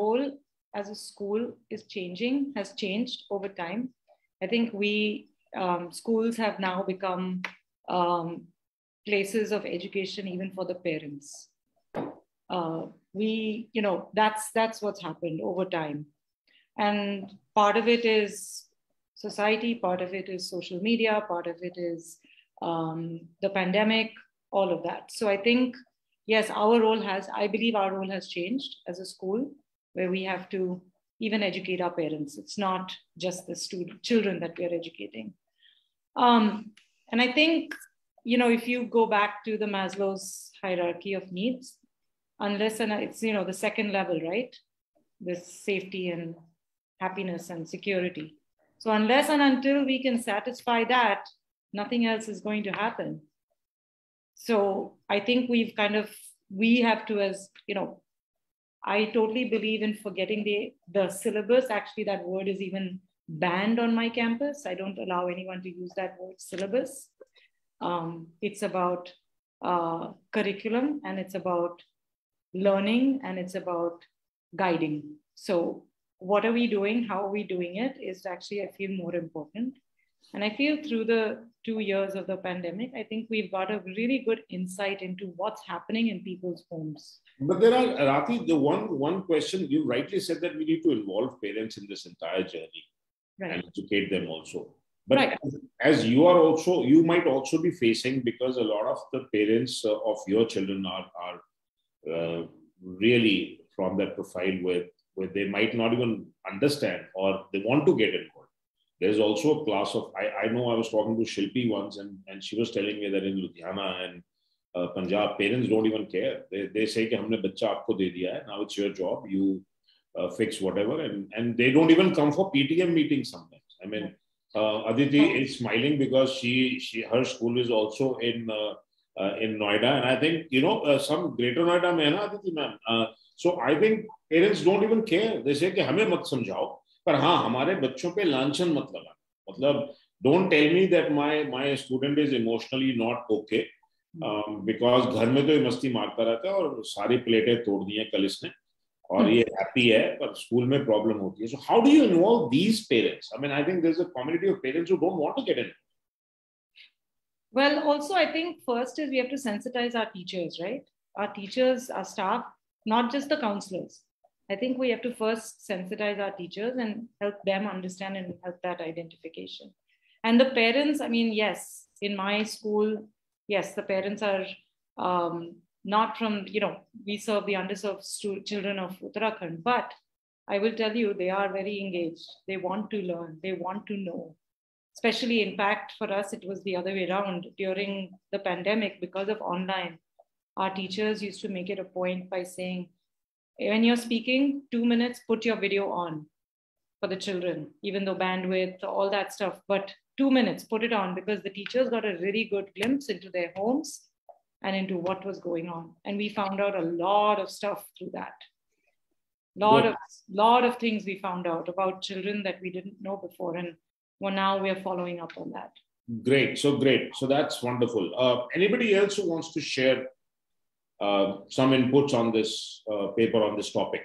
role as a school is changing, has changed over time. I think we, um, schools have now become um, places of education even for the parents. Uh, we, you know, that's, that's what's happened over time. And part of it is society, part of it is social media, part of it is um, the pandemic, all of that. So I think, yes, our role has, I believe our role has changed as a school where we have to even educate our parents. It's not just the student, children that we are educating. Um, and I think, you know, if you go back to the Maslow's hierarchy of needs, unless and it's, you know, the second level, right? This safety and happiness and security. So unless and until we can satisfy that, nothing else is going to happen. So I think we've kind of, we have to, as, you know, I totally believe in forgetting the, the syllabus. Actually, that word is even banned on my campus. I don't allow anyone to use that word syllabus. Um, it's about uh, curriculum and it's about learning and it's about guiding. So, what are we doing? How are we doing it? Is actually, I feel, more important. And I feel through the two years of the pandemic, I think we've got a really good insight into what's happening in people's homes. But there are, Rathi, the one, one question you rightly said that we need to involve parents in this entire journey right. and educate them also. But right. as you are also, you might also be facing because a lot of the parents uh, of your children are, are uh, really from that profile where, where they might not even understand or they want to get involved there's also a class of I, I know I was talking to Shilpi once and, and she was telling me that in Ludhiana and uh, Punjab, parents don't even care. They, they say that humne bacha aapko de diya hai. now it's your job, you uh, fix whatever. And, and they don't even come for PTM meetings sometimes. I mean, uh, Aditi is smiling because she, she her school is also in uh, uh, in Noida. And I think, you know, uh, some greater Noida mein na, Aditi ma'am. so I think parents don't even care. They say that hame mat samjhao. पर हाँ हमारे बच्चों पे लांछन मत लगा मतलब don't tell me that my my student is emotionally not okay because घर में तो ये मस्ती मारता रहता है और सारी प्लेटें तोड़ दी हैं कल इसने और ये हैप्पी है पर स्कूल में प्रॉब्लम होती है। So how do you involve these parents I mean I think there is a community of parents who don't want to get in Well, also, I think first is we have to sensitize our teachers, right? Our teachers, our staff, not just the counselors. I think we have to first sensitize our teachers and help them understand and help that identification. And the parents, I mean, yes, in my school, yes, the parents are um, not from, you know, we serve the underserved stu- children of Uttarakhand, but I will tell you, they are very engaged. They want to learn, they want to know. Especially, in fact, for us, it was the other way around. During the pandemic, because of online, our teachers used to make it a point by saying, when you're speaking, two minutes, put your video on for the children, even though bandwidth, all that stuff. But two minutes, put it on because the teachers got a really good glimpse into their homes and into what was going on. And we found out a lot of stuff through that. Lot of lot of things we found out about children that we didn't know before. And well, now we're following up on that. Great. So great. So that's wonderful. Uh, anybody else who wants to share some inputs on this uh, paper on this topic.